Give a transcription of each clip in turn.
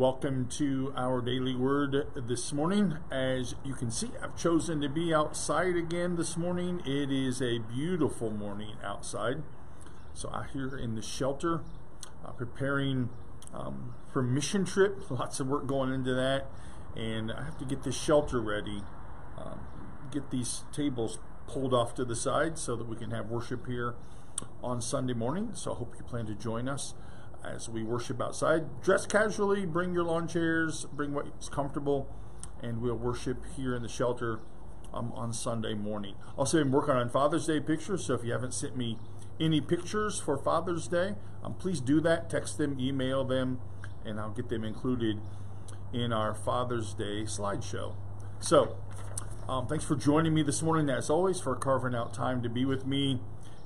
Welcome to our daily word this morning. As you can see, I've chosen to be outside again this morning. It is a beautiful morning outside. So, out here in the shelter, uh, preparing um, for mission trip. Lots of work going into that, and I have to get this shelter ready. Um, get these tables pulled off to the side so that we can have worship here on Sunday morning. So, I hope you plan to join us as we worship outside. Dress casually, bring your lawn chairs, bring what's comfortable, and we'll worship here in the shelter um, on Sunday morning. Also, I'm working on Father's Day pictures, so if you haven't sent me any pictures for Father's Day, um, please do that. Text them, email them, and I'll get them included in our Father's Day slideshow. So, um, thanks for joining me this morning, as always, for carving out time to be with me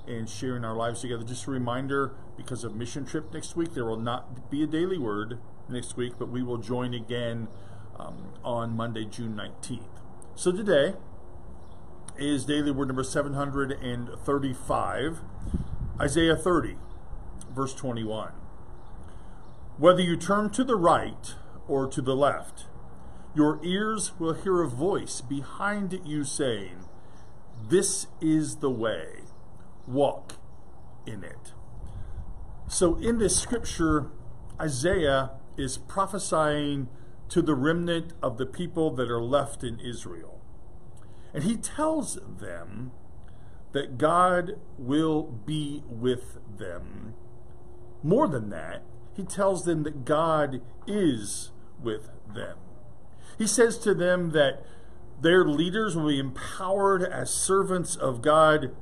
and sharing our lives together. Just a reminder because of mission trip next week, there will not be a daily word next week, but we will join again um, on Monday, June 19th. So today is daily word number 735, Isaiah 30, verse 21. Whether you turn to the right or to the left, your ears will hear a voice behind you saying, This is the way walk in it. So, in this scripture, Isaiah is prophesying to the remnant of the people that are left in Israel. And he tells them that God will be with them. More than that, he tells them that God is with them. He says to them that their leaders will be empowered as servants of God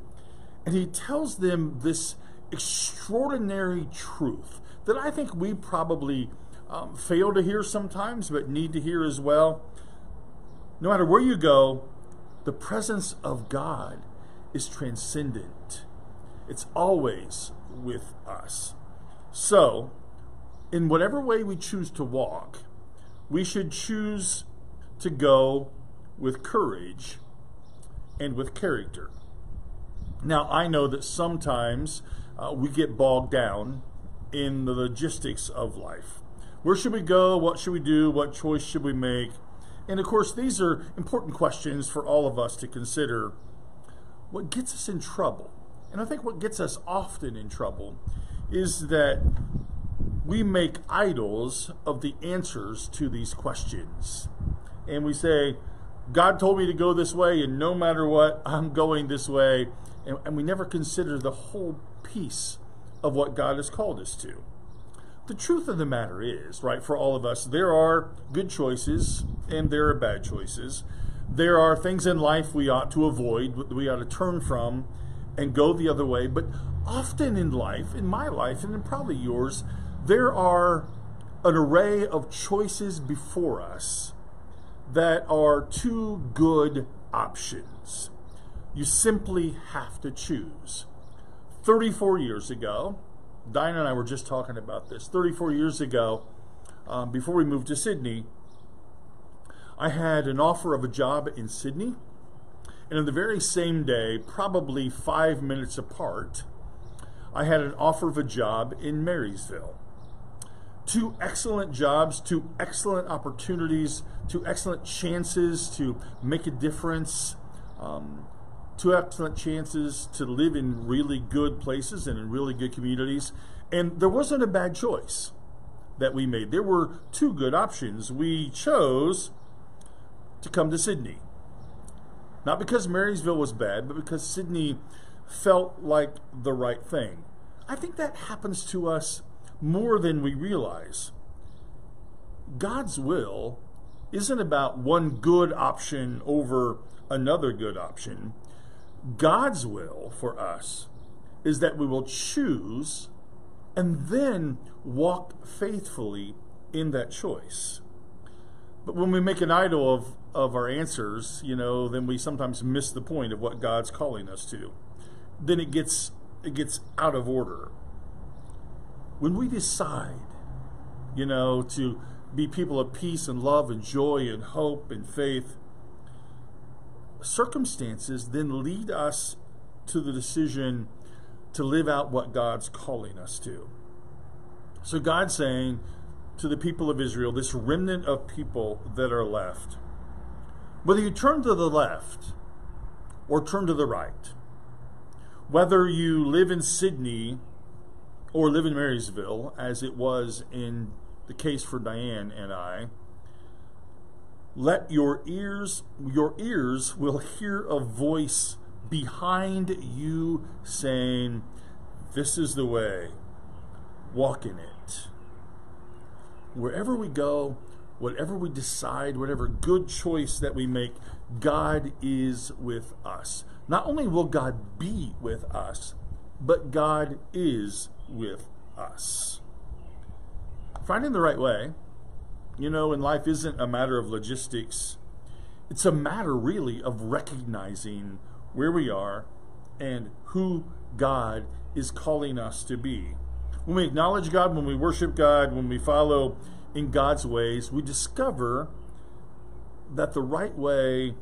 and he tells them this extraordinary truth that I think we probably um, fail to hear sometimes, but need to hear as well. No matter where you go, the presence of God is transcendent, it's always with us. So, in whatever way we choose to walk, we should choose to go with courage and with character. Now, I know that sometimes uh, we get bogged down in the logistics of life. Where should we go? What should we do? What choice should we make? And of course, these are important questions for all of us to consider. What gets us in trouble, and I think what gets us often in trouble, is that we make idols of the answers to these questions. And we say, God told me to go this way, and no matter what, I'm going this way and, and we never consider the whole piece of what God has called us to. The truth of the matter is, right, for all of us, there are good choices and there are bad choices. There are things in life we ought to avoid, we ought to turn from and go the other way. But often in life, in my life, and in probably yours, there are an array of choices before us that are two good options. You simply have to choose. 34 years ago, Diana and I were just talking about this. 34 years ago, um, before we moved to Sydney, I had an offer of a job in Sydney. And on the very same day, probably five minutes apart, I had an offer of a job in Marysville. Two excellent jobs, two excellent opportunities, two excellent chances to make a difference. Um, two excellent chances to live in really good places and in really good communities. And there wasn't a bad choice that we made. There were two good options. We chose to come to Sydney. Not because Marysville was bad, but because Sydney felt like the right thing. I think that happens to us more than we realize. God's will isn't about one good option over another good option. God's will for us is that we will choose and then walk faithfully in that choice. But when we make an idol of, of our answers, you know, then we sometimes miss the point of what God's calling us to. Then it gets it gets out of order. When we decide, you know, to be people of peace and love and joy and hope and faith, circumstances then lead us to the decision to live out what God's calling us to. So God's saying, to the people of Israel, this remnant of people that are left. Whether you turn to the left or turn to the right, whether you live in Sydney or live in Marysville, as it was in the case for Diane and I, let your ears, your ears will hear a voice behind you saying, This is the way, walk in it. Wherever we go, whatever we decide, whatever good choice that we make, God is with us. Not only will God be with us, but God is with us. Finding the right way, you know, in life isn't a matter of logistics. It's a matter really of recognizing where we are and who God is calling us to be. When we acknowledge God, when we worship God, when we follow in God's ways, we discover that the right way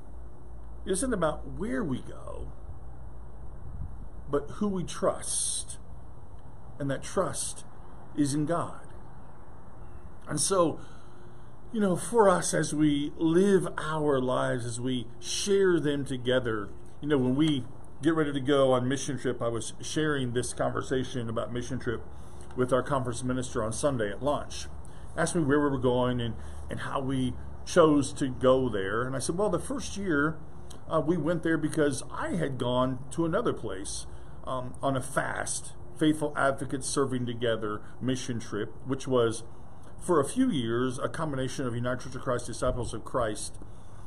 isn't about where we go, but who we trust. And that trust is in God. And so, you know, for us as we live our lives, as we share them together, you know, when we get ready to go on mission trip, I was sharing this conversation about mission trip with our conference minister on Sunday at lunch. Asked me where we were going and, and how we chose to go there. And I said, well, the first year uh, we went there because I had gone to another place um, on a fast, faithful advocates serving together mission trip, which was for a few years a combination of United Church of Christ Disciples of Christ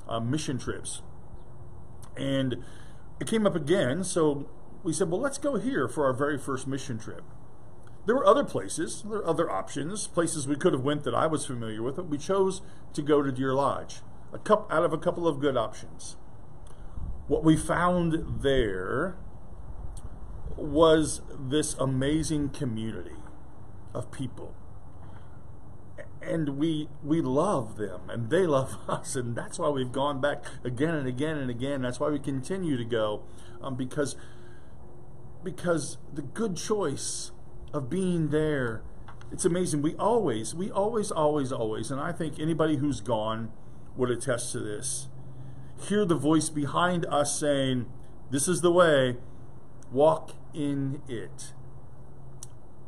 uh, mission trips. And it came up again, so we said, well, let's go here for our very first mission trip. There were other places, there were other options, places we could have went that I was familiar with, but we chose to go to Deer Lodge, a couple, out of a couple of good options. What we found there was this amazing community of people. And we we love them and they love us and that's why we've gone back again and again and again. That's why we continue to go um, because because the good choice of being there it's amazing. We always we always always always and i think anybody who's gone would attest to this hear the voice behind us saying this is the way walk in it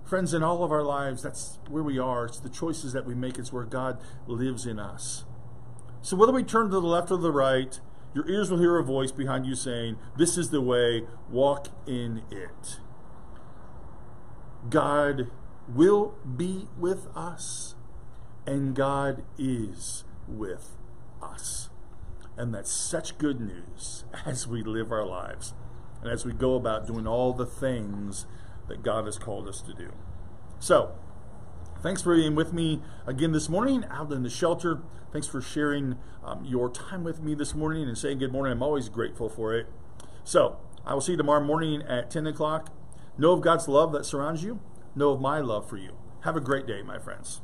Friends, in all of our lives, that's where we are. It's the choices that we make, it's where God lives in us. So whether we turn to the left or the right, your ears will hear a voice behind you saying, This is the way, walk in it. God will be with us, and God is with us. And that's such good news as we live our lives and as we go about doing all the things that God has called us to do. So, thanks for being with me again this morning out in the shelter. Thanks for sharing um, your time with me this morning and saying good morning. I'm always grateful for it. So, I will see you tomorrow morning at 10 o'clock. Know of God's love that surrounds you. Know of my love for you. Have a great day, my friends.